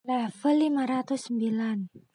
Level lima ratus sembilan.